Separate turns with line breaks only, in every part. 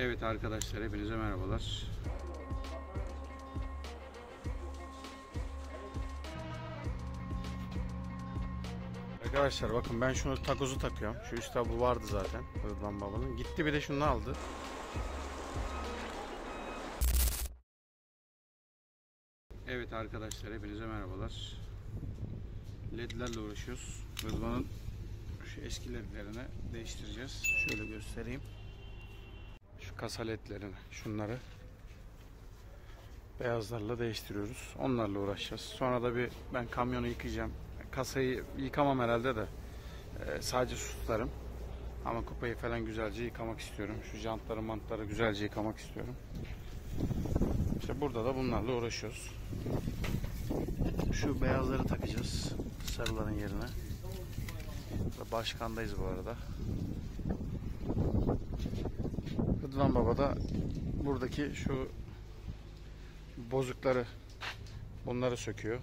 Evet arkadaşlar hepinize merhabalar. Arkadaşlar bakın ben şunu takozu takıyorum. Şu üst bu vardı zaten. Rıdvan babanın. Gitti bir de şunu aldı. Evet arkadaşlar hepinize merhabalar. ledlerle uğraşıyoruz. Rıdvan'ın şu eski ledlerini değiştireceğiz. Şöyle göstereyim. Şu kasa ledlerini, şunları beyazlarla değiştiriyoruz. Onlarla uğraşacağız. Sonra da bir ben kamyonu yıkayacağım. Kasayı yıkamam herhalde de e, sadece su tutarım. Ama kupayı falan güzelce yıkamak istiyorum. Şu jantları mantları güzelce yıkamak istiyorum. İşte burada da bunlarla uğraşıyoruz. Şu beyazları takacağız sarıların yerine. Başkandayız bu arada. Rıdvan Baba da buradaki şu bozukları bunları söküyor.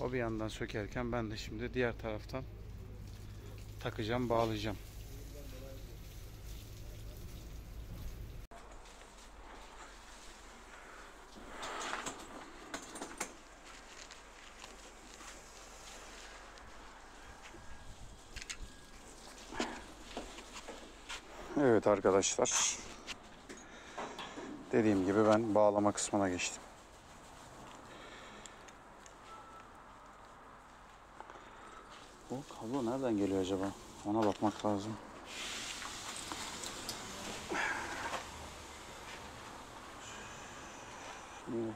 O bir yandan sökerken ben de şimdi diğer taraftan takacağım, bağlayacağım. Evet arkadaşlar. Dediğim gibi ben bağlama kısmına geçtim. O kablo nereden geliyor acaba? Ona bakmak lazım. Şimdi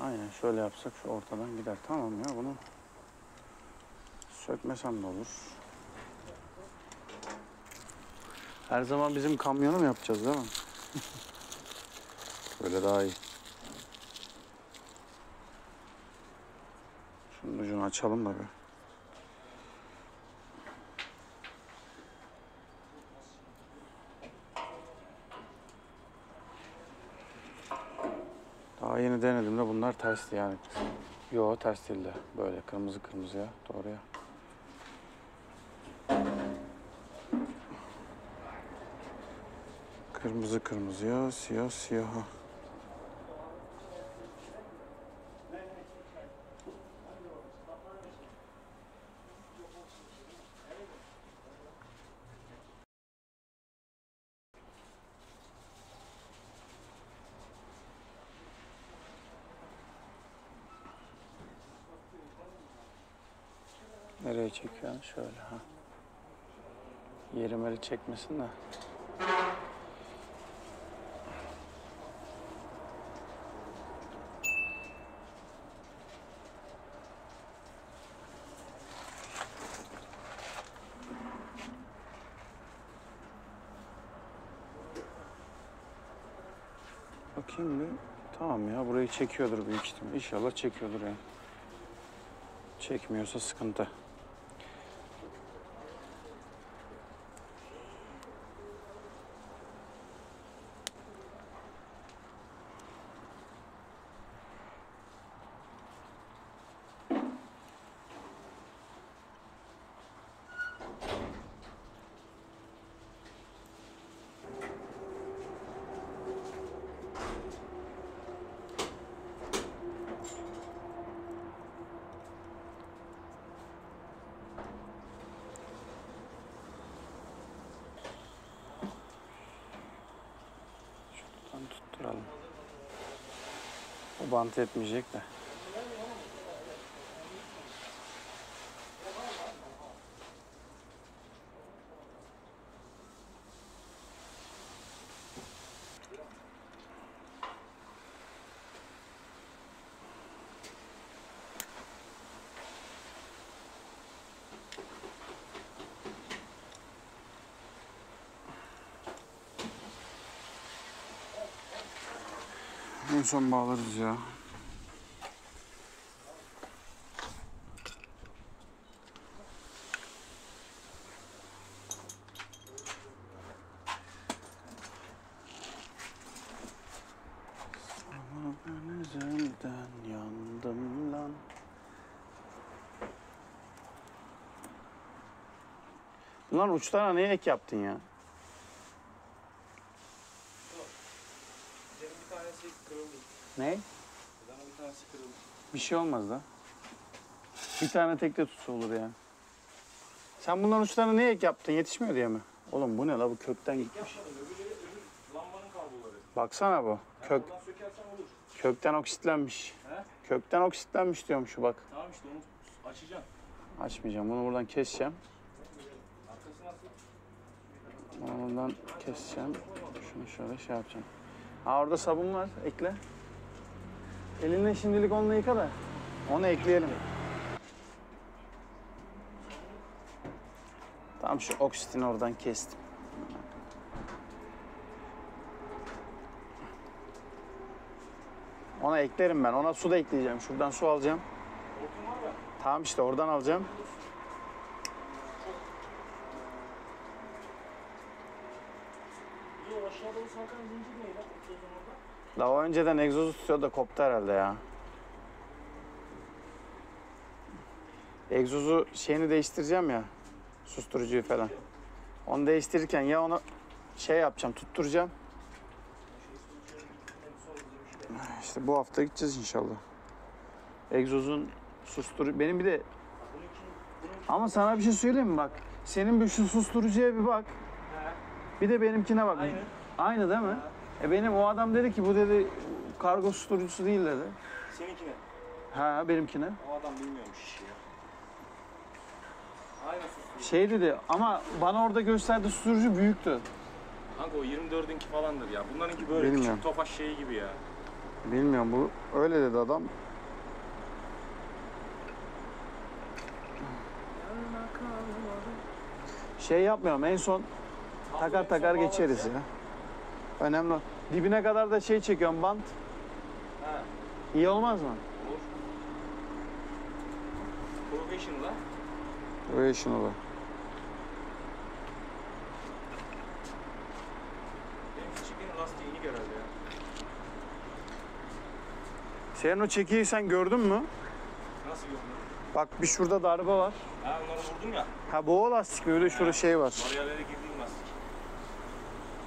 aynen şöyle yapsak şu ortadan gider. Tamam ya bunu sökmesem de olur. Her zaman bizim kamyonu mu yapacağız değil mi? Böyle daha iyi. Şunun ucunu açalım da bir. Daha yeni denedim de bunlar tersti yani. Yo ters değildi. Böyle kırmızı kırmızı ya. Doğru ya. Kırmızı kırmızıya, siyah siyaha. Nereye çekiyorsun? Şöyle ha. Yerimeli çekmesin de. Bir. Tamam ya burayı çekiyordur büyük ihtimal. İnşallah çekiyordur yani. Çekmiyorsa sıkıntı. Şuradan tutturalım. O bant etmeyecek de. En son bağlarız ya. Ama ben ezelden yandım lan. Bunların uçlarına niye ek yaptın ya?
Senin bir tanesi kırıldı.
Ne?
Bir tanesi kırıldı.
Bir şey olmaz da. Bir tane tekte tutsa olur ya. Sen bunların uçlarına niye ek yaptın? Yetişmiyor diye mi? Oğlum bu ne la bu kökten
kabloları.
Baksana bu. Kök kökten oksitlenmiş.
He?
Kökten oksitlenmiş diyorum şu bak.
Tamam işte onu açacaksın.
Açmayacağım. Bunu buradan keseceğim. Buradan keseceğim. Şunu şöyle şey yapacağım. Ha orada sabun var. Ekle. Elinle şimdilik onunla yıka da. Onu ekleyelim. Tam şu oksitini oradan kestim. Ona eklerim ben. Ona su da ekleyeceğim. Şuradan su alacağım. Tamam işte oradan alacağım.
Bir de o aşağıda o sarkan zincir ne lan? Egzozun
Daha önceden egzozu tutuyor da koptu herhalde ya. Egzozu şeyini değiştireceğim ya. Susturucuyu falan. Onu değiştirirken ya onu şey yapacağım, tutturacağım. İşte bu hafta gideceğiz inşallah. Egzozun susturu benim bir de ama sana bir şey söyleyeyim mi bak. Senin bir şu susturucuya bir bak. Bir de benimkine bak.
Aynı.
Aynı değil mi? E benim o adam dedi ki bu dedi kargo susturucusu değil dedi.
Seninkine.
Ha benimkine.
O adam bilmiyormuş işi ya. Aynı susturucu.
Şey dedi ama bana orada gösterdi susturucu büyüktü.
Kanka o 24'ünki falandır ya. Bunlarınki böyle
Bilmiyorum.
küçük topaş şeyi gibi ya.
Bilmiyorum bu öyle dedi adam. Şey yapmıyorum en son takar takar geçeriz ya. Önemli. Dibine kadar da şey çekiyorum bant.
Ha.
İyi olmaz mı?
Olur. Professional'a.
Olur.
Benim küçükken lastiği inik herhalde ya.
Senin o çekiyi sen gördün mü?
Nasıl lan?
Bak bir şurada darbe var.
Ha onları vurdum ya.
Ha bu o lastik mi? Öyle şurada şey var.
Bariyerlere girdiğim lastik.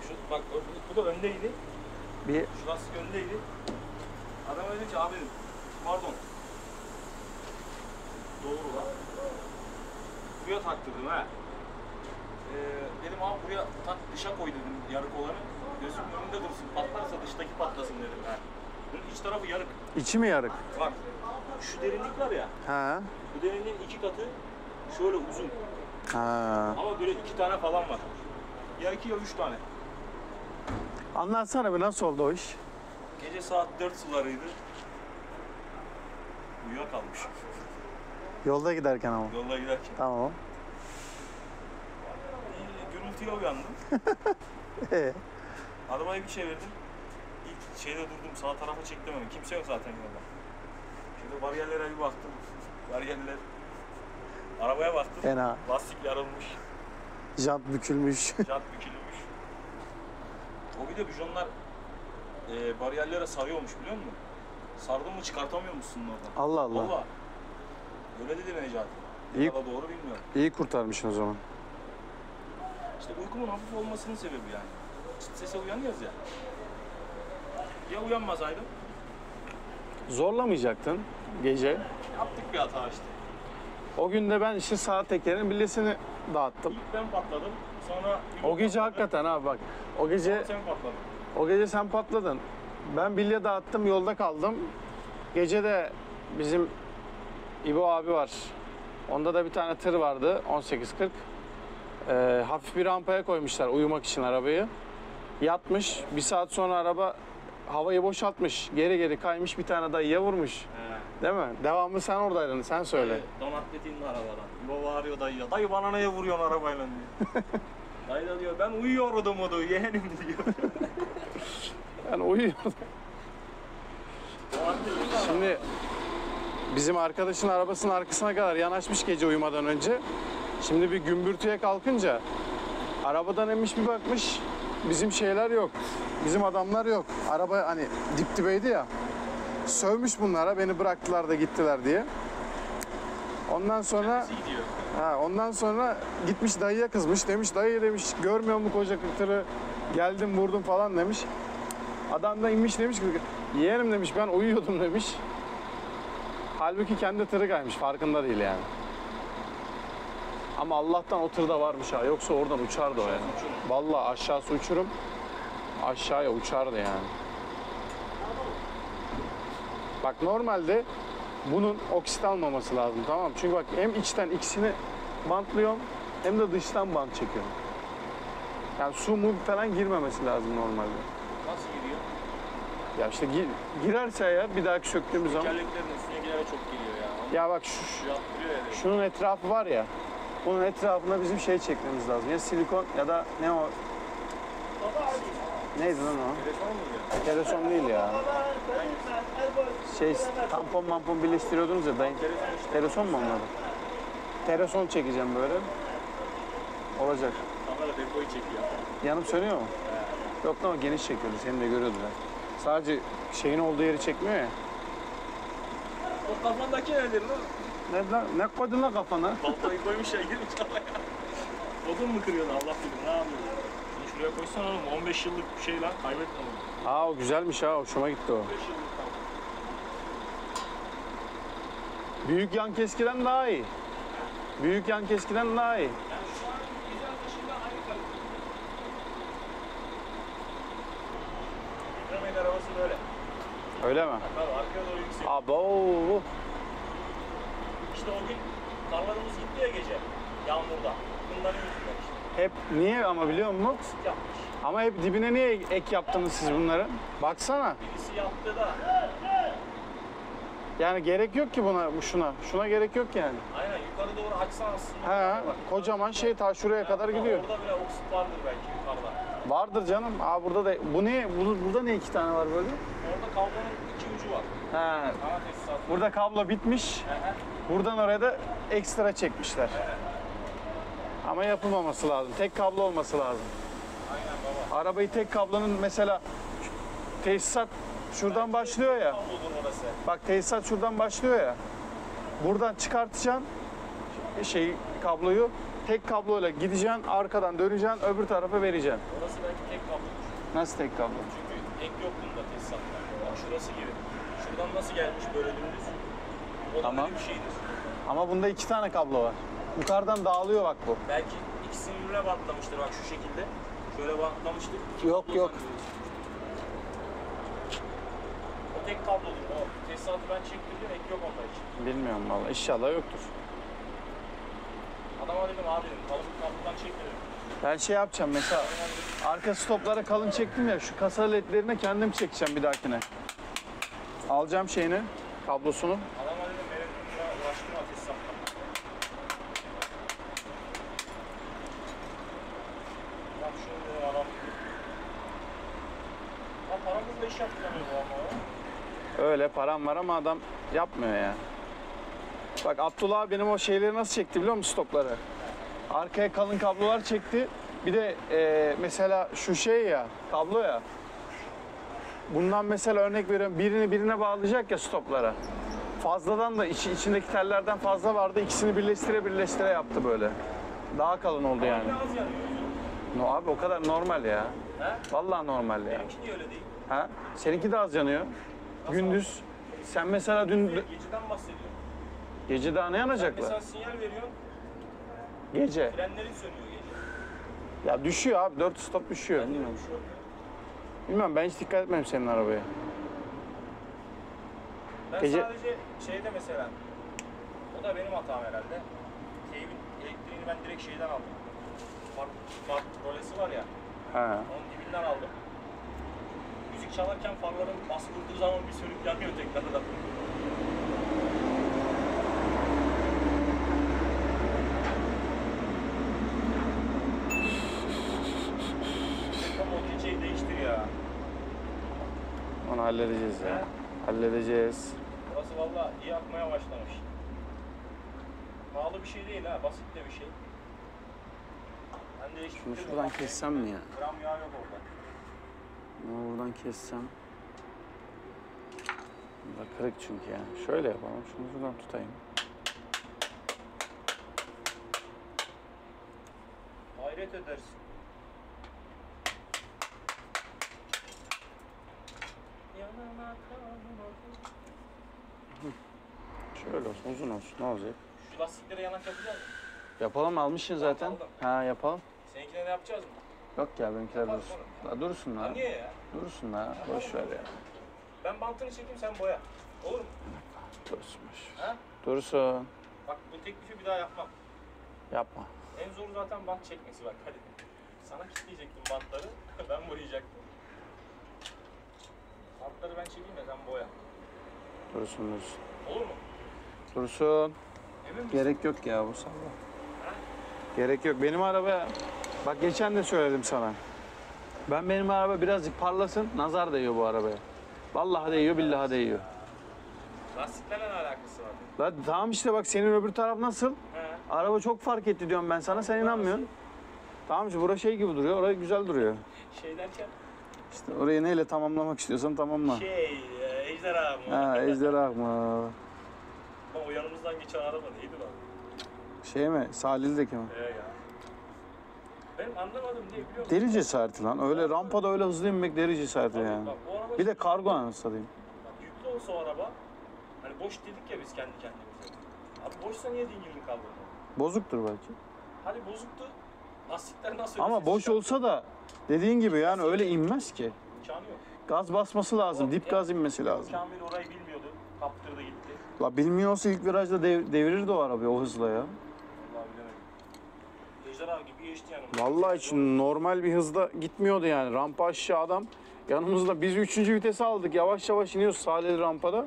Şu, bak o- bu da öndeydi.
Bir
Şu lastik öndeydi. Adam öyle ki abi pardon. Doğru lan. Buraya taktırdım ha. Ee, dedim abi buraya tak dışa koy dedim yarık olanı. Gözümün önünde dursun. Patlarsa dıştaki patlasın dedim ha. Bunun iç tarafı yarık.
içi mi yarık?
Bak şu derinlik var ya.
Ha.
Bu derinliğin iki katı şöyle uzun.
Ha.
Ama böyle iki tane falan var. Ya iki ya üç tane.
Anlatsana bir nasıl oldu o iş?
Gece saat 4 sularıydı. Uyuyakalmış.
Yolda giderken ama.
Yolda giderken.
Tamam.
İyi, Gürültüye uyandım.
Ee,
Arabayı bir çevirdim. İlk şeyde durdum sağ tarafa çektim onu. Kimse yok zaten yolda. Şimdi bariyerlere bir baktım. Bariyerler. Arabaya baktım.
fena.
Lastik yarılmış.
Jant bükülmüş.
Jant bükülmüş. O bir de bijonlar e, bariyerlere sarıyormuş biliyor musun? Sardın mı çıkartamıyor musun oradan?
Allah Allah.
Valla. Öyle dedi Necati.
İyi.
Ya da doğru bilmiyorum.
İyi kurtarmışsın o zaman.
İşte uykumun hafif olmasının sebebi yani. Çıt sese uyanıyoruz ya. Ya uyanmasaydım?
Zorlamayacaktın gece.
Yaptık bir hata işte.
O gün de ben işte sağ tekerin bilyesini dağıttım.
İlk ben patladım. Sonra
O gece hakikaten abi bak. O gece
sen patladın.
o gece sen patladın. Ben bilye dağıttım yolda kaldım. Gece de bizim İbo abi var. Onda da bir tane tır vardı 1840. Ee, hafif bir rampaya koymuşlar uyumak için arabayı. Yatmış. Bir saat sonra araba havayı boşaltmış. Geri geri kaymış bir tane dayıya vurmuş.
He.
Değil mi? Devamlı sen oradaydın. Sen söyle.
Don atletin arabadan. İbo bağırıyor dayıya. Dayı bana neye vuruyorsun arabayla diyor. Dayı da diyor ben uyuyordum o diyor yeğenim diyor.
Ben uyuyordum. Şimdi bizim arkadaşın arabasının arkasına kadar yanaşmış gece uyumadan önce. Şimdi bir gümbürtüye kalkınca arabadan inmiş bir bakmış bizim şeyler yok. Bizim adamlar yok. Araba hani dip dibeydi ya. Sövmüş bunlara beni bıraktılar da gittiler diye. Ondan sonra
Kendisi gidiyor.
Ha, ondan sonra gitmiş dayıya kızmış. Demiş dayı demiş görmüyor mu koca tırı geldim vurdum falan demiş. Adam da inmiş demiş ki yeğenim demiş ben uyuyordum demiş. Halbuki kendi tırı kaymış farkında değil yani. Ama Allah'tan o tırda varmış ha yoksa oradan uçardı o yani. Vallahi aşağısı uçurum aşağıya uçardı yani. Bak normalde bunun oksit almaması lazım tamam mı? Çünkü bak hem içten ikisini bantlıyorum hem de dıştan bant çekiyorum. Yani su mu falan girmemesi lazım normalde.
Nasıl giriyor?
Ya işte gi- girerse eğer bir dahaki söktüğümüz zaman.
Tekerleklerin üstüne girerek çok giriyor ya.
Ya bak şu, şu-
yaptırıyor ya.
şunun etrafı var ya. Bunun etrafına bizim şey çekmemiz lazım. Ya silikon ya da ne o? Neydi lan o?
Telefon mu diyor?
Kereson değil ya. Şey tampon mampon birleştiriyordunuz ya dayın. Tereson mu onlar? Tereson çekeceğim böyle. Olacak.
Kamera depoyu çekiyor.
Yanım sönüyor mu? Yok o geniş çekiyordu. Seni de görüyordu ben. Sadece şeyin olduğu yeri çekmiyor ya.
O kafandaki nedir lan?
Ne, lan, ne koydun lan kafana?
Baltayı koymuş ya girmiş havaya. Odun mu kırıyorsun Allah bilir ne yapıyor? Şunu şuraya koysan oğlum 15 yıllık bir şey lan kaybetme onu.
Aa o güzelmiş ha. Hoşuma gitti o.
15 yıllık tamam.
Büyük yan keskiden daha iyi. Büyük yan keskiden daha iyi.
Arabası böyle.
Öyle mi?
Tabii arkaya doğru yüksek.
Abo.
İşte o gün tarlalarımız gitti ya gece. Yağmurda. Bunların yüzünden işte.
Hep niye ama biliyor musun?
Yapmış.
Ama hep dibine niye ek yaptınız siz bunları? Baksana.
Birisi yaptı da.
Yani gerek yok ki buna, bu şuna. Şuna gerek yok yani.
Aynen yukarı doğru açsan aslında.
He, kocaman şey ta şuraya kadar gidiyor.
Orada bile oksit vardır belki yukarıda.
Vardır canım. Aa burada da bu ne? Bu, burada ne iki tane var böyle?
Orada kablonun iki ucu var.
He. Burada kablo bitmiş. Buradan oraya da ekstra çekmişler. Ama yapılmaması lazım. Tek kablo olması lazım.
Aynen baba.
Arabayı tek kablonun mesela tesisat şuradan başlıyor ya. Bak tesisat şuradan başlıyor ya. Buradan çıkartacaksın şey kabloyu. Tek kabloyla gideceksin, arkadan döneceksin, öbür tarafa vereceksin.
Orası belki tek kablodur.
Nasıl tek kablo?
Çünkü ek yok bunda tesisatta. Bak şurası gibi. Şuradan nasıl gelmiş böyle dümdüz? O da
Tamam.
bir şeydir.
Ama bunda iki tane kablo var. Yukarıdan dağılıyor bak bu.
Belki ikisini birbirine bantlamıştır bak şu şekilde. Şöyle bantlamıştır.
Yok, yok.
Tek kablodur. O tesisatı ben çektirdim ek yok onda hiç.
Bilmiyorum vallahi. İnşallah yoktur.
Adama dedim abi dedim kalıp kablodan çek dedim.
Ben şey yapacağım mesela arka stoplara kalın çektim ya şu kasa ledlerine kendim çekeceğim bir dahakine. Alacağım şeyini, kablosunu.
Adama dedim benim ya uğraştırma tesisatla. Bak şunu dedim adam. Lan paramızla iş yaptıramıyor bu ama ya.
Öyle param var ama adam yapmıyor ya. Bak Abdullah benim o şeyleri nasıl çekti biliyor musun stopları? Arkaya kalın kablolar çekti. Bir de e, mesela şu şey ya, kablo ya. Bundan mesela örnek veriyorum birini birine bağlayacak ya stoplara. Fazladan da içi, içindeki tellerden fazla vardı. İkisini birleştire birleştire yaptı böyle. Daha kalın oldu yani. No, abi o kadar normal ya.
He?
Vallahi normal ya.
Benimki niye öyle değil?
Ha? Seninki de az yanıyor. Gündüz. Sen mesela dün
Geceden bahsediyorum.
gece daha ne yanacaklar?
Mesela sinyal veriyorsun,
Gece.
frenlerin sönüyor gece.
Ya düşüyor abi. 4 stop düşüyor. Bilmiyorum. Bilmiyorum ben hiç dikkat etmedim senin arabaya.
Ben
Gece-
sadece şeyde mesela, o da benim hatam herhalde. Teybin elektriğini ben direkt şeyden aldım. Far, far rolesi var ya,
Ha.
onun dibinden aldım. Müzik çalarken farların bas vurduğu zaman bir sönüp yanıyor tekrardan.
Onu halledeceğiz ya. Halledeceğiz.
Burası valla iyi akmaya başlamış. Pahalı bir şey değil ha, basit de bir şey. Ben de hiç
Şunu şuradan kessem mi ya?
Gram yağ yok orada.
Bunu buradan kessem. Bu da kırık çünkü yani. Şöyle yapalım. Şunu şuradan tutayım.
Yanına kalmadım.
Şöyle olsun uzun olsun ne olacak?
Şu lastiklere yanak yapacağız mı?
Yapalım almışsın zaten.
Aldım.
Ha yapalım.
Seninkine de yapacağız mı?
Yok ya benimkiler dursun. La dursun la.
niye ya?
Dursun la. Boş ver ya.
Ben bantını çekeyim sen boya. Olur mu?
Dursun boş. ver.
Ha?
Dursun.
Bak bu teklifi bir daha yapmam.
Yapma.
En zoru zaten bant çekmesi bak hadi. Sana kilitleyecektim bantları. ben boyayacaktım. Bantları ben çekeyim de sen boya.
Dursun dursun.
Olur mu?
Dursun.
Emin misin?
Gerek yok ya bu salla. Gerek yok. Benim araba bak geçen de söyledim sana. Ben benim araba birazcık parlasın. Nazar değiyor bu arabaya. Vallahi değiyor, billahi değiyor.
Lastiklerle ne alakası var?
La tamam işte bak senin öbür taraf nasıl?
He.
Araba çok fark etti diyorum ben sana. Sen inanmıyorsun. Tamam işte burası şey gibi duruyor. Orası güzel duruyor.
Şey derken
İşte orayı neyle tamamlamak istiyorsan tamamla.
şey e, ejderha mı?
Ha ejderha mı?
O yanımızdan geçen araba neydi lan?
Şey mi? Salihli'deki mi?
He ya. Benim anlamadığım ne biliyor musun?
Cesareti lan. Öyle rampada öyle hızlı inmek deli cesareti
Abi
yani.
Bak, o araba
Bir de kargo anasını satayım.
Bak, yüklü olsa o araba hani boş dedik ya biz kendi kendimize. Abi boşsa niye dinginlik kaldırdı?
Bozuktur belki.
Hadi bozuktu. Lastikler nasıl
Ama
öyle
boş olsa da dediğin gibi yani öyle inmez ki.
İmkanı yok.
Gaz basması lazım. Dip gaz inmesi lazım.
Kamil orayı bilmiyordu. Kaptırdı gitti.
La bilmiyorsa ilk virajda dev- devirirdi o arabayı o hızla ya.
Vallahi bilemedim. Ejderha gibi geçti yanımda.
Vallahi için normal bir hızda gitmiyordu yani. Rampa aşağı adam yanımızda. Biz üçüncü vitesi aldık. Yavaş yavaş iniyoruz Salihli rampada.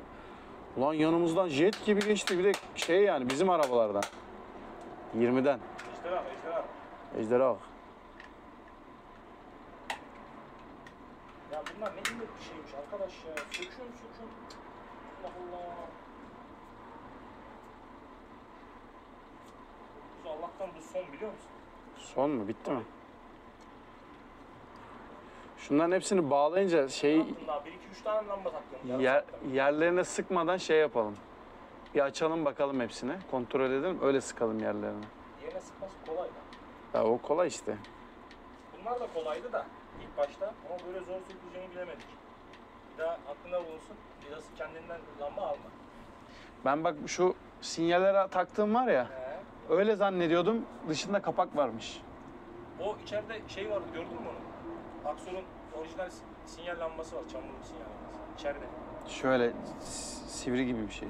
Ulan yanımızdan jet gibi geçti. Bir de şey yani bizim arabalardan. 20'den.
Ejderha, ejderha.
Ejderha bak.
Ya bunlar ne indir bir şeymiş arkadaş ya. Sökün sökün. Allah Allah. Allah'tan bu son biliyor musun?
Son mu? Bitti mi? Şunların hepsini bağlayınca şey
1 2 3 tane lamba taktım. Yarım
yer, yerlerine sıkmadan şey yapalım. Bir açalım bakalım hepsini. Kontrol edelim. Öyle sıkalım yerlerine.
Yerine sıkması kolay da.
Ya o kolay işte.
Bunlar da kolaydı da ilk başta ama böyle zor söküleceğini bilemedik. Bir daha aklında bulunsun. Biraz kendinden lamba alma.
Ben bak şu sinyallere taktığım var ya.
He.
Öyle zannediyordum. Dışında kapak varmış.
O içeride şey vardı gördün mü onu? Aksor'un orijinal si- sinyal lambası var. Çamurlu sinyal lambası. İçeride.
Şöyle s- sivri gibi bir şey.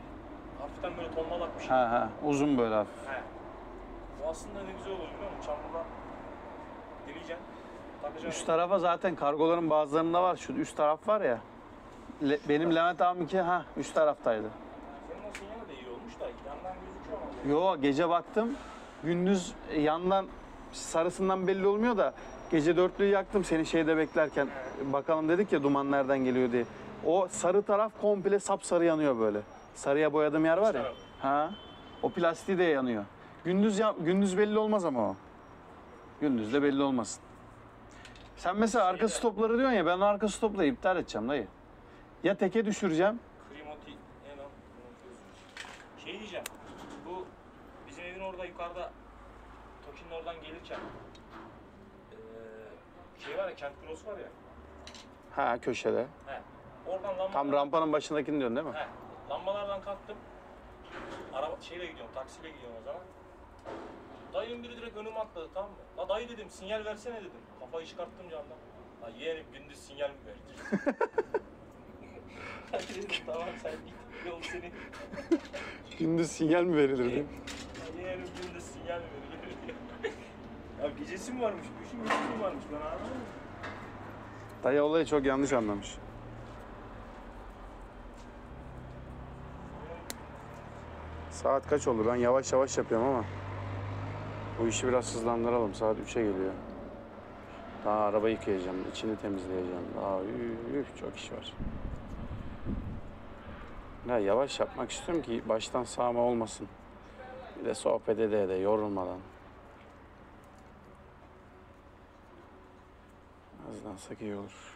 Hafiften böyle tonmalak bir şey.
Ha ha. Uzun böyle hafif.
He. O aslında ne güzel olur biliyor musun? Çamurla dileyeceksin. Takacaksın.
Üst tarafa zaten kargoların bazılarında var. Şu üst taraf var ya. Le- benim Levent abiminki ha üst taraftaydı.
Senin o sinyal de iyi olmuş da yandan gözüküyor ama.
Yo gece baktım. Gündüz e, yandan sarısından belli olmuyor da gece dörtlüyü yaktım seni şeyde beklerken. Bakalım dedik ya duman nereden geliyor diye. O sarı taraf komple sapsarı yanıyor böyle. Sarıya boyadığım yer var ya. Ha. O plastiği de yanıyor. Gündüz ya, gündüz belli olmaz ama o. Gündüz de belli olmasın. Sen mesela arka
Şeyde-
stopları diyorsun ya ben arka stopları iptal edeceğim dayı. Ya teke düşüreceğim.
Krimoti ne lan? Şey diyeceğim. Bu bizim evin orada yukarıda Toki'nin oradan gelirken eee şey var ya Kent Cross var ya.
Ha köşede.
He. Oradan lambalar,
Tam rampanın başındakini diyorsun değil mi?
He. Lambalardan kalktım. Araba şeyle gidiyorum, taksiyle gidiyorum o zaman. Dayının biri direkt önüme atladı tamam mı? La dayı dedim sinyal versene dedim. Kafayı çıkarttım camdan. La yeğenim gündüz sinyal mi dedim tamam sen git yol senin.
Gündüz sinyal mi verilir
Ya yeğenim gündüz sinyal mi verilir? ya gecesi mi varmış? Düşün gecesi mi varmış? Ben anlamadım.
Dayı olayı çok yanlış anlamış. Saat kaç oldu? Ben yavaş yavaş yapıyorum ama. Bu işi biraz hızlandıralım. Saat 3'e geliyor. Daha araba yıkayacağım, içini temizleyeceğim. Daha üf, çok iş var. Ya yavaş yapmak istiyorum ki baştan sağma olmasın. Bir de sohbet ede ede yorulmadan. Hızlansak iyi olur.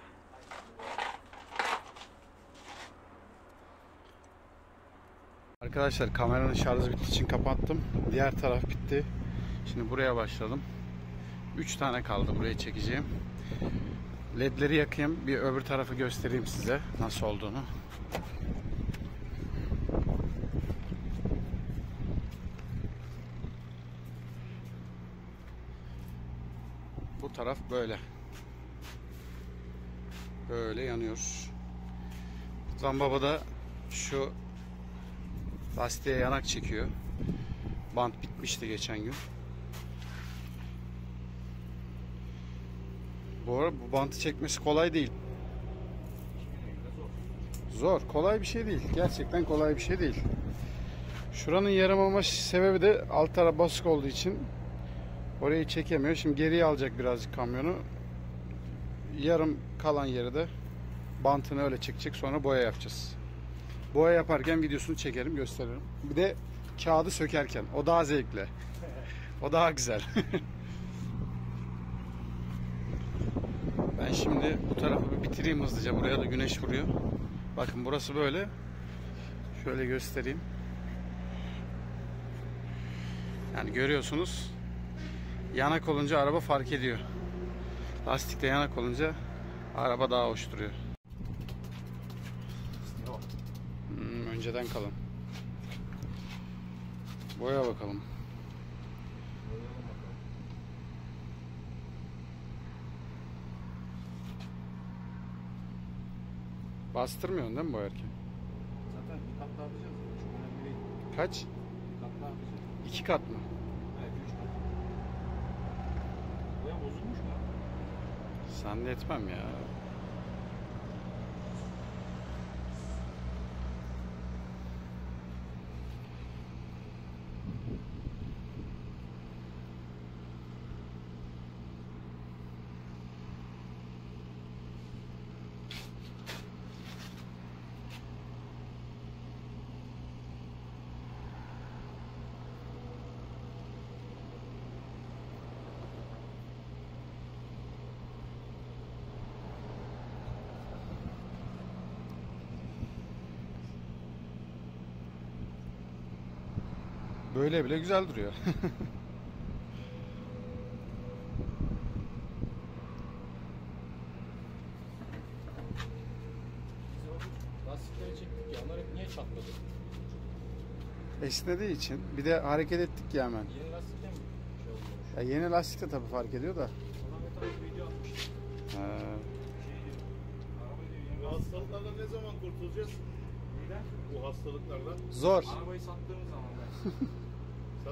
Arkadaşlar kameranın şarjı bittiği için kapattım. Diğer taraf bitti. Şimdi buraya başladım. 3 tane kaldı buraya çekeceğim. Ledleri yakayım. Bir öbür tarafı göstereyim size nasıl olduğunu. Taraf böyle. Böyle yanıyor. Rıdvan Baba da şu lastiğe yanak çekiyor. Bant bitmişti geçen gün. Bu arada bu bantı çekmesi kolay değil. Zor. Kolay bir şey değil. Gerçekten kolay bir şey değil. Şuranın yaramamış sebebi de alt taraf basık olduğu için orayı çekemiyor. Şimdi geriye alacak birazcık kamyonu. Yarım kalan yeri de bantını öyle çekecek sonra boya yapacağız. Boya yaparken videosunu çekerim gösteririm. Bir de kağıdı sökerken o daha zevkli. O daha güzel. ben şimdi bu tarafı bir bitireyim hızlıca. Buraya da güneş vuruyor. Bakın burası böyle. Şöyle göstereyim. Yani görüyorsunuz. Yanak olunca araba fark ediyor. Lastikte yanak olunca araba daha hoş duruyor. Hmm, önceden kalın. Boya bakalım. Bastırmıyorsun değil mi boyarken?
Zaten bir kat daha yapacağız. Çok önemli değil.
Kaç?
Bir kat daha yapacağız.
İki kat mı?
Evet, üç kat. Boya bozulmuş mu?
Zannetmem ya. Böyle bile güzel duruyor.
Lastikleri çektik ya. Onlar hep niye çatladı?
Esnediği için bir de hareket ettik ya hemen.
Yeni lastikte mi şey?
Ya yeni lastik de tabii fark ediyor da.
Ona bir video atmıştı.
Ha,
diyor. Araba diyor yeni
Bu hastalıklardan ne zaman kurtulacağız?
Neden?
Bu hastalıklardan
zor.
Arabayı sattığımız zaman.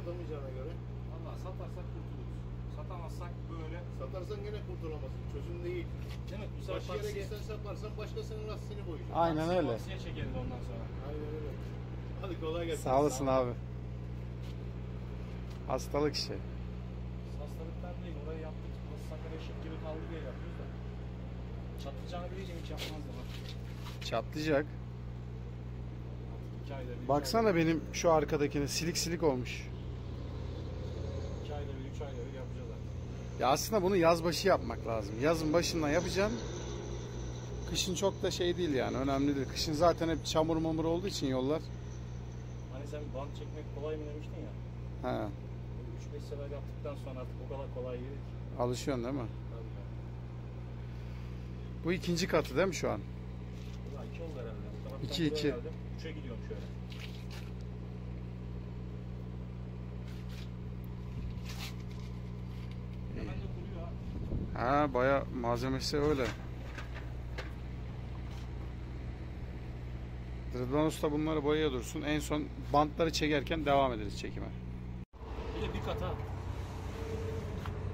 satamayacağına göre.
Valla satarsak kurtuluruz. Satamazsak böyle.
Satarsan gene kurtulamazsın. Çözüm değil.
Değil mi? Bu sefer
Başka yere
taksiye,
gitsen satarsan başkasının lastiğini boyayacaksın.
Aynen
taksiye,
öyle.
taksiye çekeriz ondan sonra.
Aynen öyle. Hadi kolay gelsin.
Sağ olasın abi. Hastalık işi.
Hastalıktan değil. Orayı yaptık. Burası Sakarya şık gibi kaldı diye yapıyoruz da. Çatlayacağını bileceğim hiç yapmazdı bak.
Çatlayacak.
İki ayda bir.
Baksana benim şu arkadakine silik silik olmuş.
İki ayda bir, üç ayda bir yapacağız artık.
Ya aslında bunu yaz başı yapmak lazım. Yazın başından yapacaksın. Kışın çok da şey değil yani önemli değil. Kışın zaten hep çamur mamur olduğu için yollar.
Hani sen bant çekmek kolay mı demiştin ya.
He,
3-5 sefer yaptıktan sonra artık o kadar kolay gelir
alışıyorsun değil mi?
Tabii.
Bu ikinci katı değil mi şu an?
Bu da iki oldu herhalde. Bu taraftan
İki,
buraya
iki.
geldim. Üçe gidiyorum şöyle. Hemen de kuruyor ha.
Baya malzemesi öyle. Rıdvan Usta bunları boyaya dursun. En son bantları çekerken devam ederiz çekime.
Bir de bir kat ha.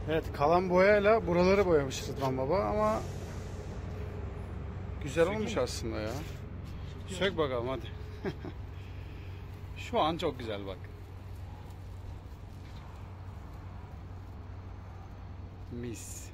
Evet kalan boyayla buraları boyamış Rıdvan Baba ama güzel
Sökeyim
olmuş
mi?
aslında ya. Sök bakalım hadi. Şu an çok güzel bak. Mis.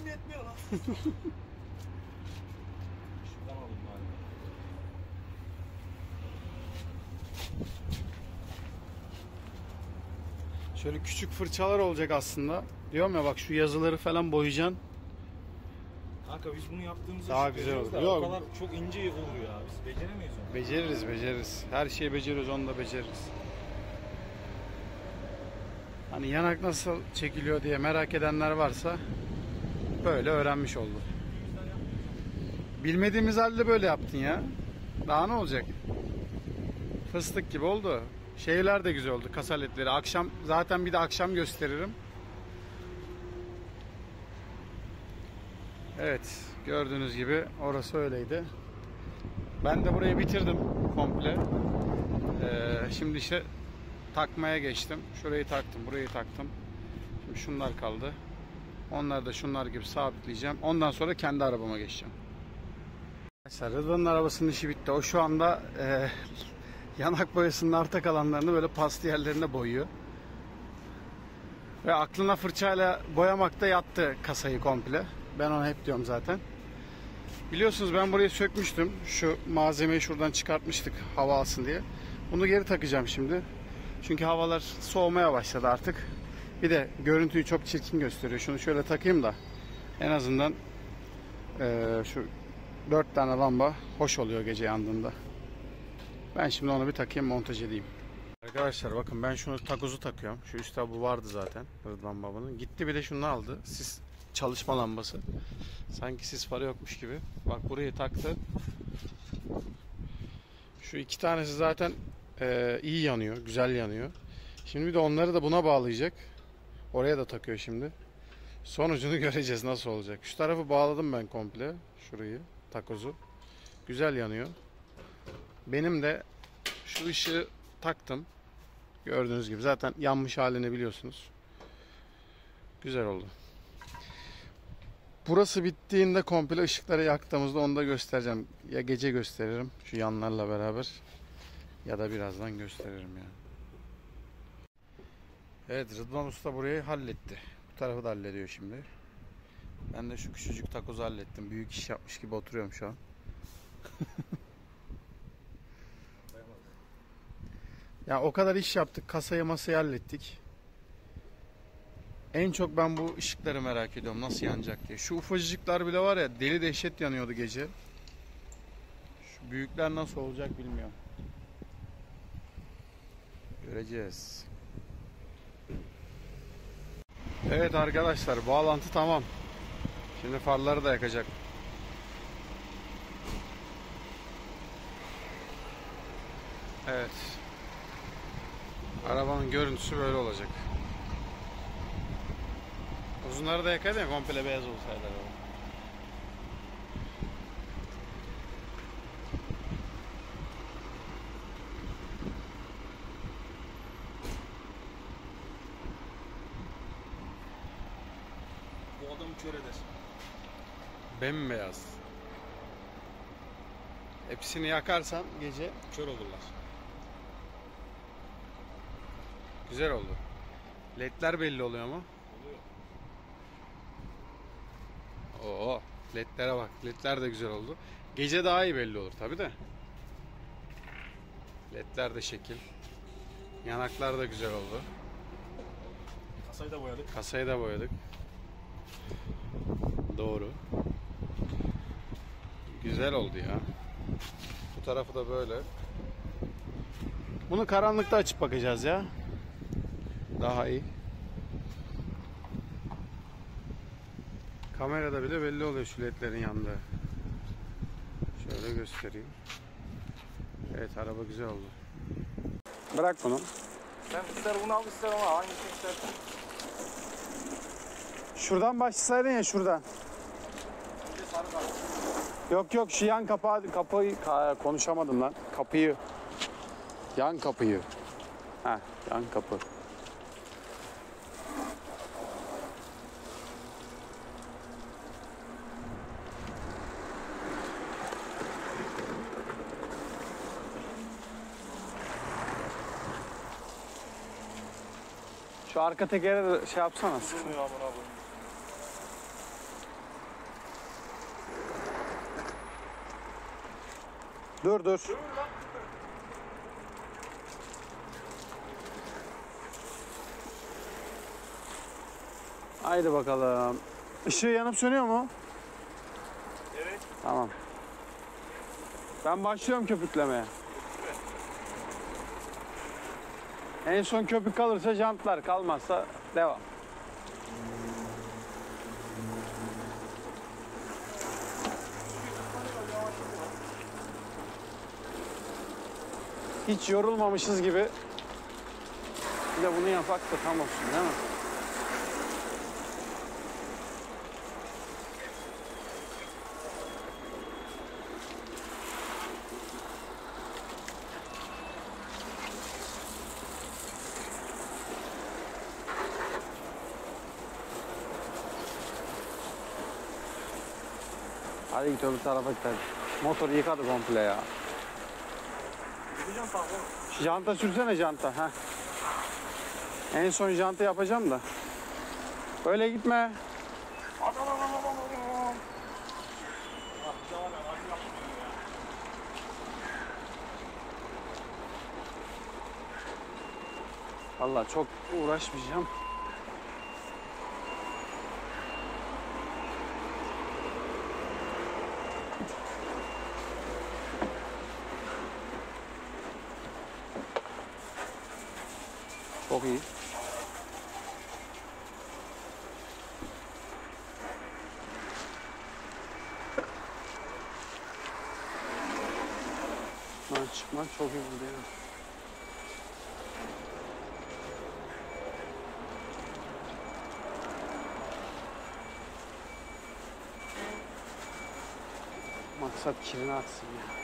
Boyum yetmiyor lan. Şuradan alayım bari.
Şöyle küçük fırçalar olacak aslında. Diyorum ya bak şu yazıları falan boyayacaksın.
Kanka biz bunu yaptığımızda
Daha
çok
güzel olur.
da O
Yok.
kadar çok ince olur ya. Biz beceremeyiz onu.
Beceririz beceririz. Her şeyi beceriyoruz onu da beceririz. Hani yanak nasıl çekiliyor diye merak edenler varsa böyle öğrenmiş oldu. Bilmediğimiz halde böyle yaptın ya. Daha ne olacak? Fıstık gibi oldu. Şeyler de güzel oldu kasaletleri. Akşam zaten bir de akşam gösteririm. Evet gördüğünüz gibi orası öyleydi. Ben de burayı bitirdim komple. Ee, şimdi işte takmaya geçtim. Şurayı taktım, burayı taktım. Şimdi şunlar kaldı. Onları da şunlar gibi sabitleyeceğim. Ondan sonra kendi arabama geçeceğim. Arkadaşlar Rıdvan'ın arabasının işi bitti. O şu anda e, yanak boyasının arta kalanlarını böyle pastı yerlerine boyuyor. Ve aklına fırçayla boyamakta yattı kasayı komple. Ben ona hep diyorum zaten. Biliyorsunuz ben burayı sökmüştüm. Şu malzemeyi şuradan çıkartmıştık hava alsın diye. Bunu geri takacağım şimdi. Çünkü havalar soğumaya başladı artık. Bir de görüntüyü çok çirkin gösteriyor. Şunu şöyle takayım da en azından eee, şu dört tane lamba hoş oluyor gece yandığında. Ben şimdi onu bir takayım montaj edeyim. Arkadaşlar bakın ben şunu takozu takıyorum. Şu üstte bu vardı zaten Rıdvan babanın. Gitti bir de şunu aldı. Sis çalışma lambası. Sanki sis para yokmuş gibi. Bak burayı taktı. Şu iki tanesi zaten eee, iyi yanıyor. Güzel yanıyor. Şimdi bir de onları da buna bağlayacak. Oraya da takıyor şimdi. Sonucunu göreceğiz nasıl olacak. Şu tarafı bağladım ben komple. Şurayı. Takozu. Güzel yanıyor. Benim de şu ışığı taktım. Gördüğünüz gibi zaten yanmış halini biliyorsunuz. Güzel oldu. Burası bittiğinde komple ışıkları yaktığımızda onu da göstereceğim. Ya gece gösteririm şu yanlarla beraber ya da birazdan gösteririm yani. Evet Rıdvan Usta burayı halletti. Bu tarafı da hallediyor şimdi. Ben de şu küçücük takozu hallettim. Büyük iş yapmış gibi oturuyorum şu an. Ya o kadar iş yaptık. Kasayı masayı hallettik. En çok ben bu ışıkları merak ediyorum. Nasıl yanacak diye. Şu ufacıklar bile var ya deli dehşet yanıyordu gece. Şu büyükler nasıl olacak bilmiyorum. Göreceğiz. Evet arkadaşlar bağlantı tamam. Şimdi farları da yakacak. Evet. Arabanın görüntüsü böyle olacak. Uzunları da yakar ya komple beyaz olsaydı araba.
Bu adamı kör eder.
Bembeyaz. Hepsini yakarsan gece
Kör olurlar.
güzel oldu. Ledler belli oluyor mu?
Oluyor.
Oo, ledlere bak. Ledler de güzel oldu. Gece daha iyi belli olur tabi de. Ledler de şekil. Yanaklar da güzel oldu.
Kasayı da boyadık.
Kasayı da boyadık. Doğru. Güzel oldu ya. Bu tarafı da böyle. Bunu karanlıkta açıp bakacağız ya. Daha iyi. Kamerada bile belli oluyor şu ledlerin yanında. Şöyle göstereyim. Evet araba güzel oldu. Bırak bunu.
Sen ister bunu al ister al. Hangisini istersen.
Şuradan başlasaydın ya şuradan.
Bir de sarı kalsın.
Yok yok şu yan kapağı kapıyı ka- konuşamadım lan. Kapıyı. Yan kapıyı. Ha yan kapı. Şu arka tekere şey yapsana.
Durmuyor amına
Dur dur. Haydi bakalım. Işığı yanıp sönüyor mu?
Evet.
Tamam. Ben başlıyorum köpüklemeye. En son köpük kalırsa jantlar, kalmazsa devam. Hiç yorulmamışız gibi. Bir de bunu yapak da tam olsun değil mi? Hadi git öbür tarafa gidelim. Motoru yıkadı komple ya.
Tamam.
Şu Janta sürsene janta. Heh. En son janta yapacağım da. Öyle gitme.
Ya.
Vallahi çok uğraşmayacağım. Çok iyi. Lan çıkmak çok iyi oldu ya. Maksat kirini atsın ya.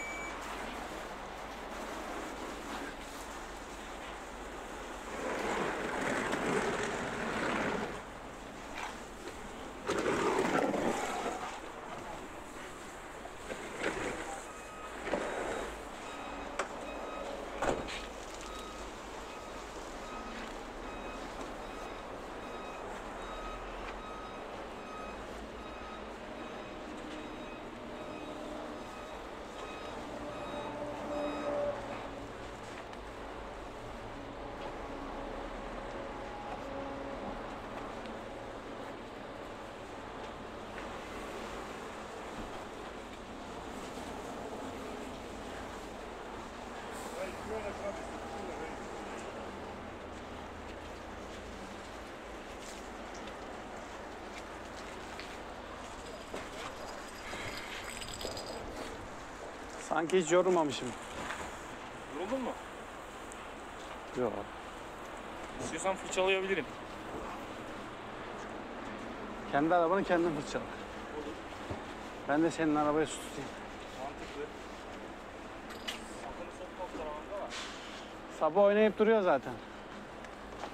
Sanki hiç yorulmamışım.
Yoruldun mu?
Yok.
İstiyorsan fırçalayabilirim.
Kendi arabanı kendin fırçala. Ben de senin arabaya su tutayım.
Mantıklı. Sakın sokma o tarafında var.
Sabah oynayıp duruyor zaten.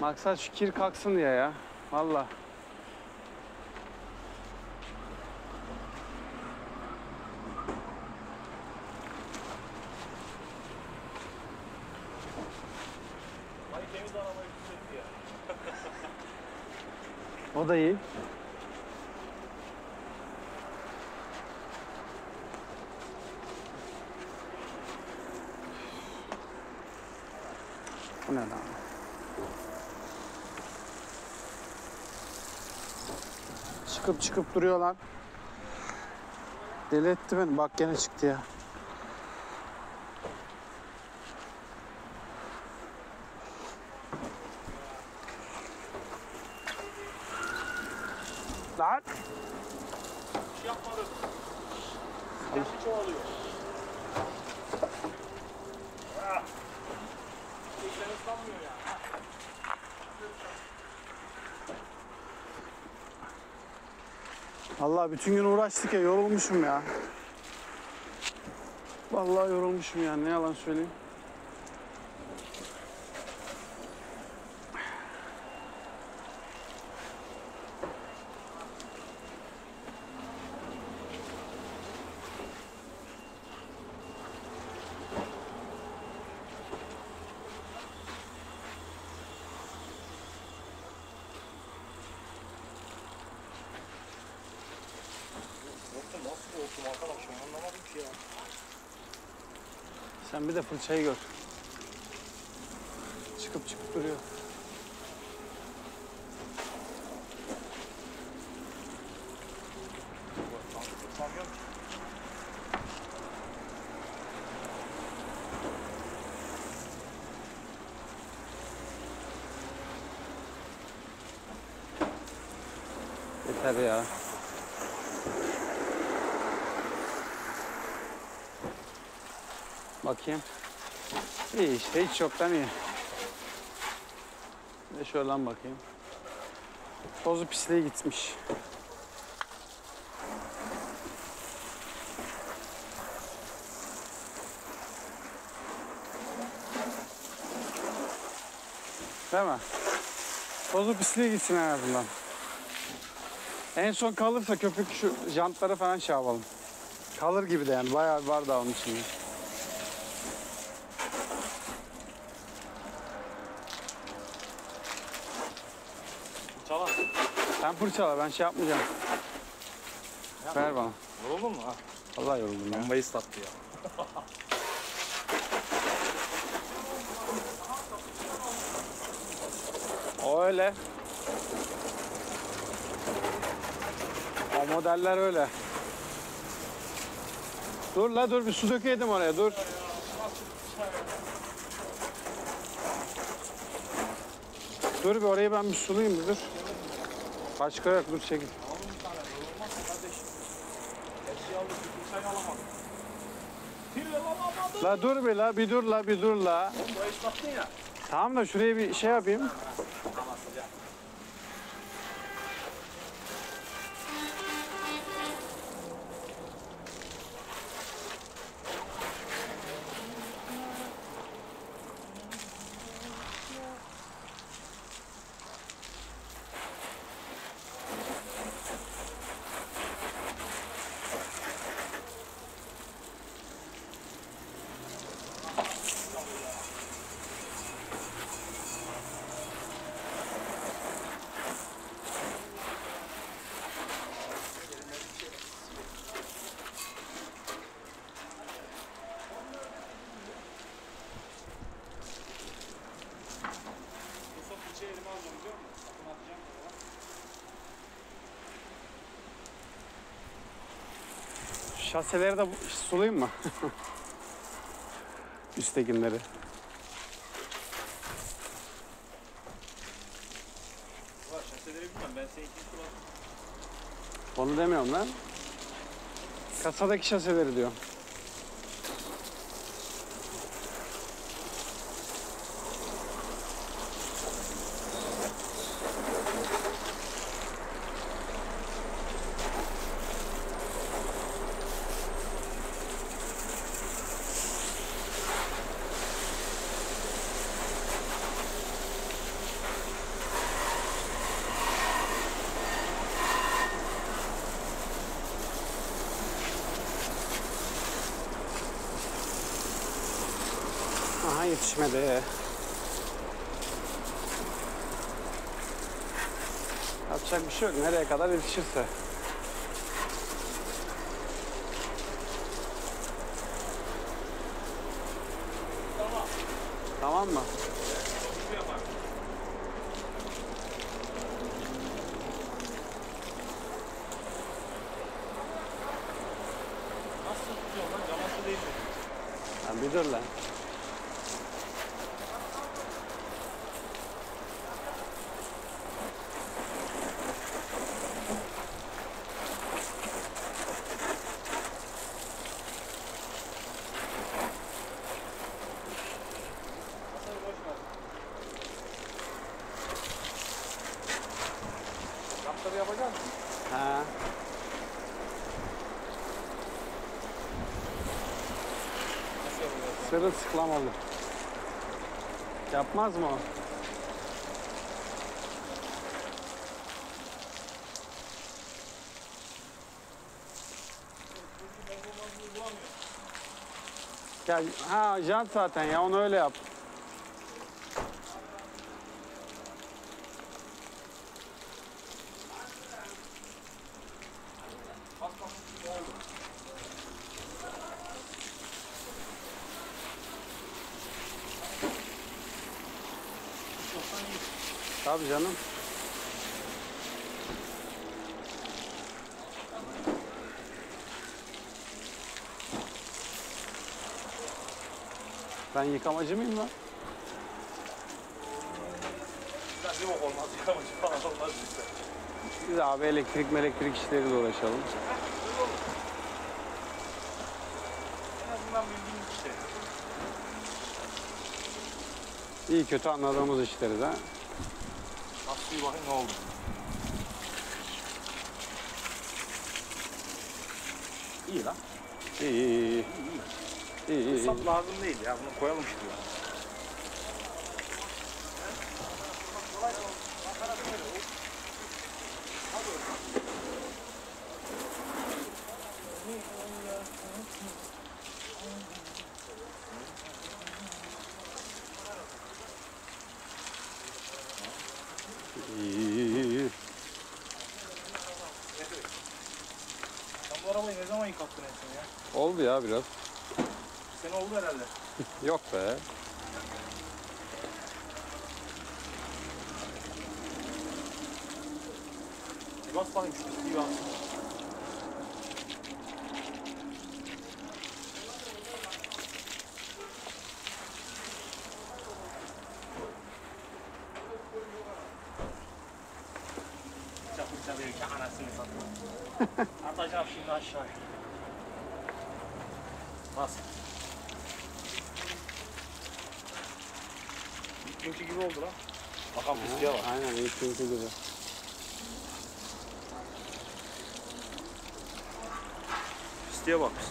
Maksat şu kir kalksın diye ya. Valla.
Ay temiz arabayı yükseltti ya.
O da iyi. Bu ne lan? Çıkıp çıkıp duruyorlar. Deli etti beni. Bak gene çıktı ya. Lan!
Bir şey yapmadım. Ah.
Vallahi bütün gün uğraştık ya yorulmuşum ya. Vallahi yorulmuşum ya ne yalan söyleyeyim. Sen bir de fırçayı gör. Çıkıp çıkıp duruyor.
Kamyon.
Yeter ya. Bakayım. İyi işte hiç yoktan iyi. Bir de şuradan bakayım. Tozu pisliği gitmiş. Değil mi? Tozu pisliği gitsin en azından. En son kalırsa köpük şu jantlara falan şey yapalım. Kalır gibi de yani bayağı var daha onun içinde. Sen fırçala ben şey yapmayacağım. Ver bana.
Yoruldun mu ha?
Vallahi yoruldum ya.
Bombayı sattı ya.
O öyle. O modeller öyle. Dur la dur bir su dökeydim oraya dur. Dur bir orayı ben bir sulayayım bir dur. Başka yok dur
alamadım.
La dur bir la bir dur la bir dur la.
Bombayı sattın ya.
Tamam da şuraya bir şey yapayım. Şaseleri de sulayayım mı? Üsttekileri.
Var şaseleri bilmem ben seninkini kullandım.
Onu demiyorum lan. Kasadaki şaseleri diyor. Şey yok. Nereye kadar yetişirse.
Tamam.
Tamam mı?
Nasıl tutuyor lan? Caması değil mi?
Ha, bir dur lan.
Masayı boş ver. Yapları yapacak mısın?
Ha.
Nasıl
Sırılsıklam olur. Yapmaz mı o? Ya, ha jant zaten ya onu öyle yap. Tabii canım. Ben yıkamacı mıyım lan?
Bir bok olmaz yıkamacı falan olmaz bizde.
Biz abi elektrik elektrik işleriyle uğraşalım.
En azından bildiğimiz işte.
İyi kötü anladığımız işleriz ha.
Az suyu bakayım ne oldu. İyi lan.
İyi iyi iyi. İyi iyi. iyi.
Sap lazım değil ya bunu koyalım şuraya.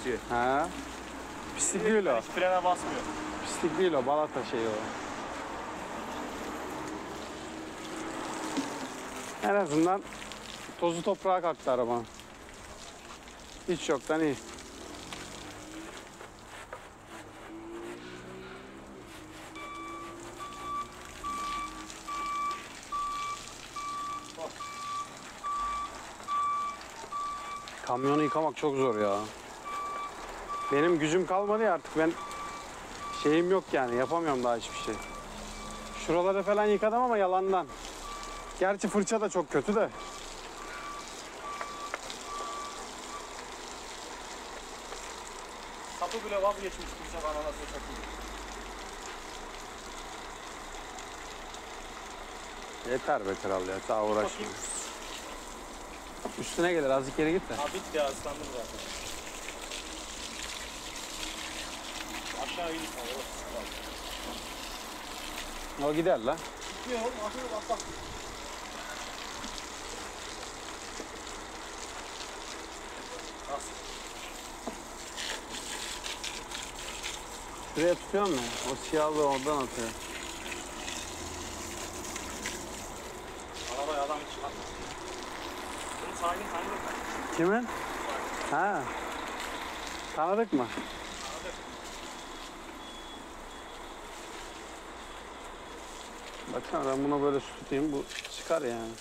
Pisliğe.
Ha? Pislik değil o.
Hiç frene basmıyor.
Pislik değil o. Balata şeyi o. En azından tozu toprağa kalktı arabanın. Hiç yoktan iyi. Kamyonu yıkamak çok zor ya. Benim gücüm kalmadı ya artık ben şeyim yok yani yapamıyorum daha hiçbir şey. Şuraları falan yıkadım ama yalandan. Gerçi fırça da çok kötü de.
Sapı bile vazgeçmiş kimse ananasını satıyor.
Yeter be kral ya daha uğraşma.
Bakayım.
Üstüne gelir azıcık geri git de.
Ha bitti ya ıslandı zaten. Aşağı in.
O gider la.
Gitmiyor oğlum. Bak bak.
Şuraya tutuyor mu? O siyahlı oradan atıyor.
Arabaya adam hiç çıkartmaz. Bunun sahibini tanıdık.
Kimin? Ha. Tanıdık mı? Baksana ben buna böyle su tutayım bu çıkar yani.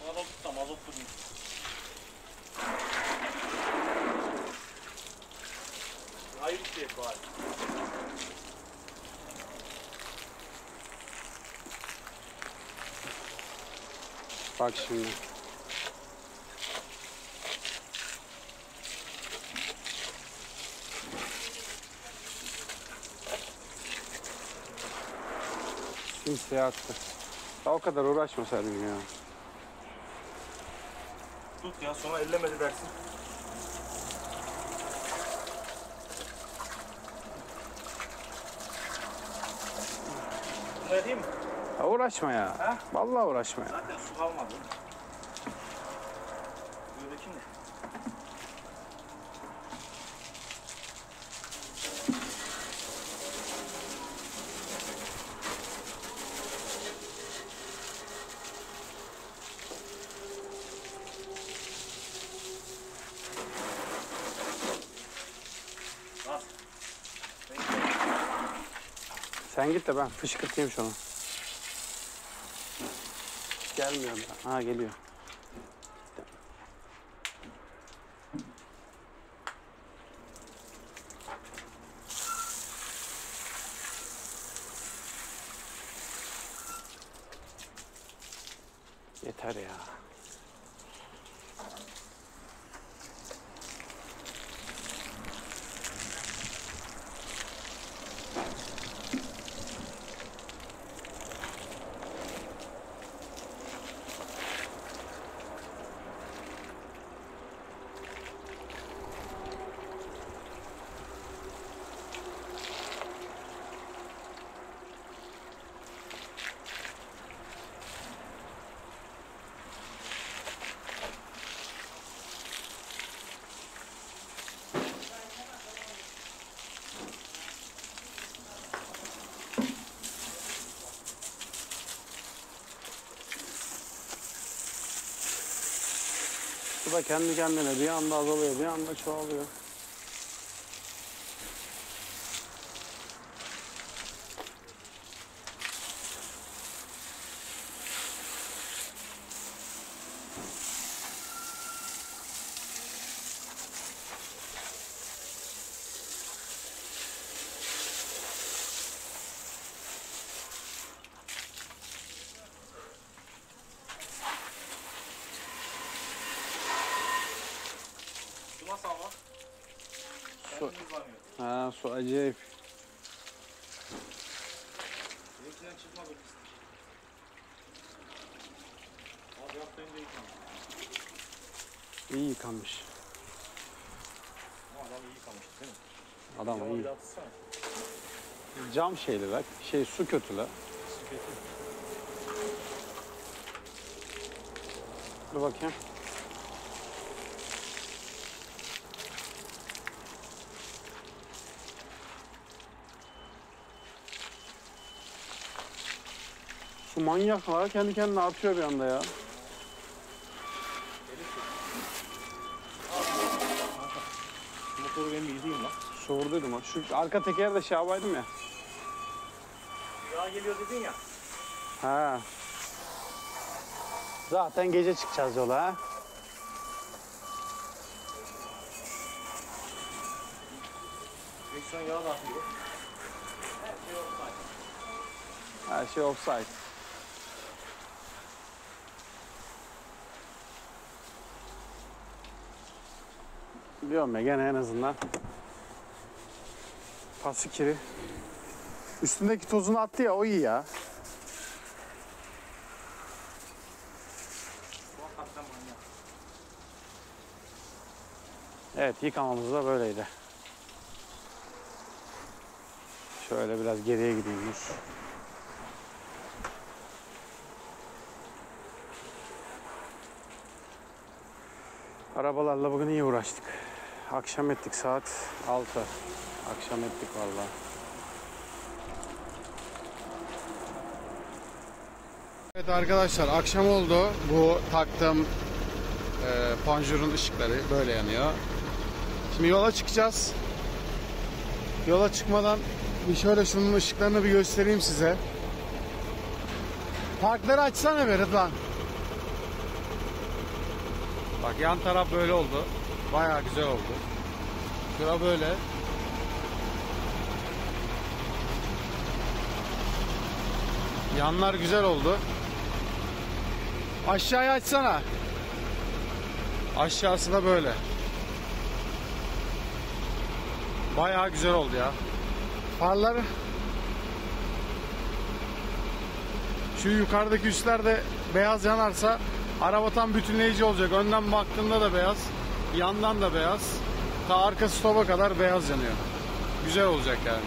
Buna da tut da mazot tutayım. Hayır şey bari.
Bak şimdi. Aktı. Ya o kadar uğraşmasaydın ya.
Tut ya sonra ellemedi dersin. Bunu edeyim mi?
ya uğraşma ya.
Ha?
Vallahi uğraşma ya.
Zaten su kalmadı.
git de ben fışkırtayım şunu. Gelmiyor da. Ha geliyor. Yeter ya. Kendi kendine bir anda azalıyor, bir anda çoğalıyor.
Su
acayip.
Benimkinden çıkmaz o pislik. Abi hafta önce yıkandı.
İyi yıkanmış.
Ama adam iyi yıkamıştı değil mi?
Adam
Yavaş
iyi.
bir atsana.
Cam şeyler, şey su kötüler.
Su kötü.
Dur bakayım. Su manyak var. Kendi kendine atıyor bir anda ya.
Motoru benim bildiğim lan.
Vurduydum ha. Şu arka tekeri de şey yapaydım ya.
Yağ geliyor dedin ya.
Ha. Zaten gece çıkacağız yola ha.
Direksiyon yağı da atıyor. Her şey offside.
Her şey offside. Diyorum ya gene en azından pasikiri. Üstündeki tozunu attı ya o iyi ya. Evet yıkamamız da böyleydi. Şöyle biraz geriye gideyim dur. Arabalarla bugün iyi uğraştık. Akşam ettik saat 6. Akşam ettik vallahi. Evet arkadaşlar akşam oldu. Bu taktığım e, panjurun ışıkları böyle yanıyor. Şimdi yola çıkacağız. Yola çıkmadan bir şöyle şunun ışıklarını bir göstereyim size. Parkları açsana be Rıdvan. Bak yan taraf böyle oldu. Bayağı güzel oldu. Şura böyle. Yanlar güzel oldu. Aşağıya açsana. Aşağısı da böyle. Bayağı güzel oldu ya. Farlar şu yukarıdaki üstler de beyaz yanarsa araba tam bütünleyici olacak. Önden baktığında da beyaz, yandan da beyaz. Ta arka stopa kadar beyaz yanıyor. Güzel olacak yani.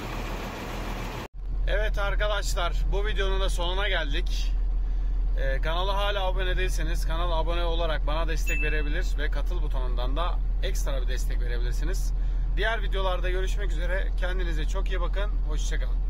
Evet arkadaşlar bu videonun da sonuna geldik. Ee, kanala hala abone değilseniz kanala abone olarak bana destek verebilir ve katıl butonundan da ekstra bir destek verebilirsiniz. Diğer videolarda görüşmek üzere. Kendinize çok iyi bakın. Hoşçakalın.